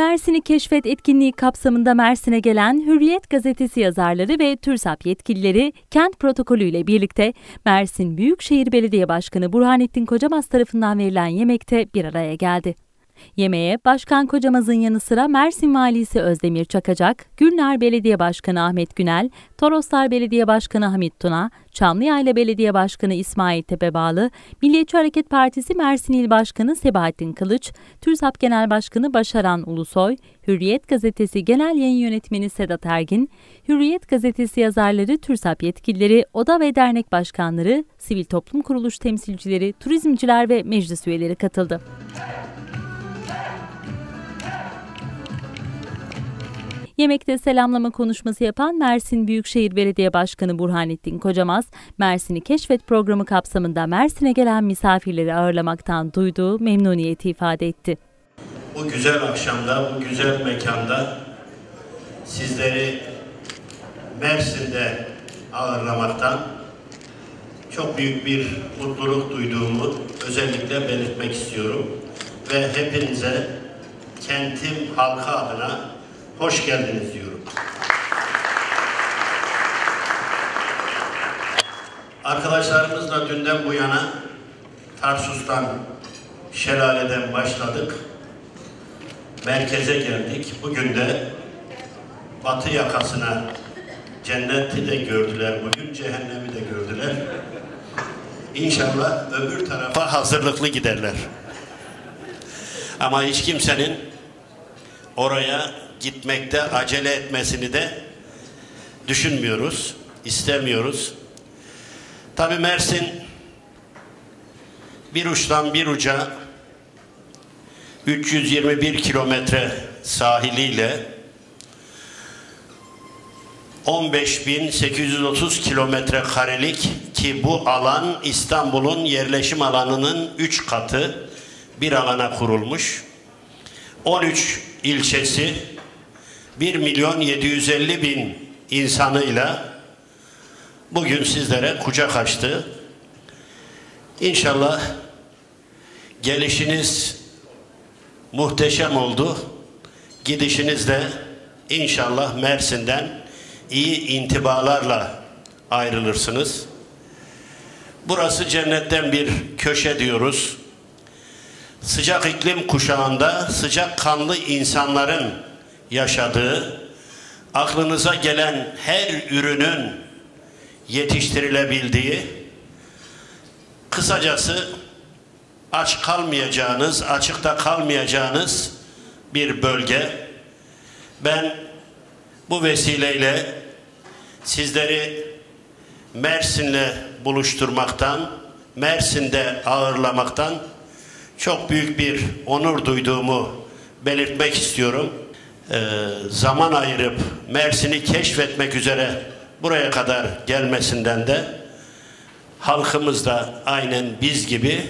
Mersin'i Keşfet etkinliği kapsamında Mersin'e gelen Hürriyet gazetesi yazarları ve TÜRSAP yetkilileri kent protokolüyle birlikte Mersin Büyükşehir Belediye Başkanı Burhanettin Kocamaz tarafından verilen yemekte bir araya geldi. Yemeğe Başkan Kocamaz'ın yanı sıra Mersin Valisi Özdemir Çakacak, Gülnar Belediye Başkanı Ahmet Günel, Toroslar Belediye Başkanı Hamit Tuna, Çamlıyayla Belediye Başkanı İsmail Tepebağlı, Milliyetçi Hareket Partisi Mersin İl Başkanı Sebahattin Kılıç, TÜRSAP Genel Başkanı Başaran Ulusoy, Hürriyet Gazetesi Genel Yayın Yönetmeni Sedat Ergin, Hürriyet Gazetesi yazarları, TÜRSAP yetkilileri, oda ve dernek başkanları, sivil toplum kuruluş temsilcileri, turizmciler ve meclis üyeleri katıldı. Yemekte selamlama konuşması yapan Mersin Büyükşehir Belediye Başkanı Burhanettin Kocamaz, Mersin'i Keşfet programı kapsamında Mersin'e gelen misafirleri ağırlamaktan duyduğu memnuniyeti ifade etti. Bu güzel akşamda, bu güzel mekanda sizleri Mersin'de ağırlamaktan çok büyük bir mutluluk duyduğumu özellikle belirtmek istiyorum. Ve hepinize kentim halkı adına hoş geldiniz diyorum. Arkadaşlarımızla dünden bu yana Tarsus'tan, Şelale'den başladık. Merkeze geldik. Bugün de batı yakasına cenneti de gördüler. Bugün cehennemi de gördüler. İnşallah öbür tarafa hazırlıklı giderler. Ama hiç kimsenin oraya gitmekte acele etmesini de düşünmüyoruz, istemiyoruz. Tabi Mersin bir uçtan bir uca 321 kilometre sahiliyle 15.830 kilometre karelik ki bu alan İstanbul'un yerleşim alanının 3 katı bir alana kurulmuş. 13 ilçesi 1 milyon 750 bin insanıyla bugün sizlere kucak açtı. İnşallah gelişiniz muhteşem oldu. Gidişiniz de inşallah Mersin'den iyi intibalarla ayrılırsınız. Burası cennetten bir köşe diyoruz. Sıcak iklim kuşağında sıcak kanlı insanların yaşadığı, aklınıza gelen her ürünün yetiştirilebildiği, kısacası aç kalmayacağınız, açıkta kalmayacağınız bir bölge. Ben bu vesileyle sizleri Mersin'le buluşturmaktan, Mersin'de ağırlamaktan çok büyük bir onur duyduğumu belirtmek istiyorum zaman ayırıp Mersin'i keşfetmek üzere buraya kadar gelmesinden de halkımız da aynen biz gibi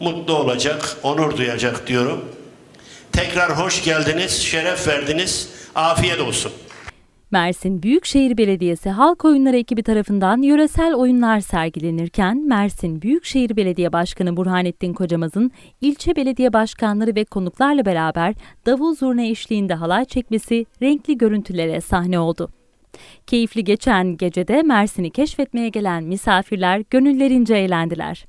mutlu olacak, onur duyacak diyorum. Tekrar hoş geldiniz, şeref verdiniz, afiyet olsun. Mersin Büyükşehir Belediyesi Halk Oyunları ekibi tarafından yöresel oyunlar sergilenirken Mersin Büyükşehir Belediye Başkanı Burhanettin Kocamaz'ın ilçe belediye başkanları ve konuklarla beraber davul zurna eşliğinde halay çekmesi renkli görüntülere sahne oldu. Keyifli geçen gecede Mersin'i keşfetmeye gelen misafirler gönüllerince eğlendiler.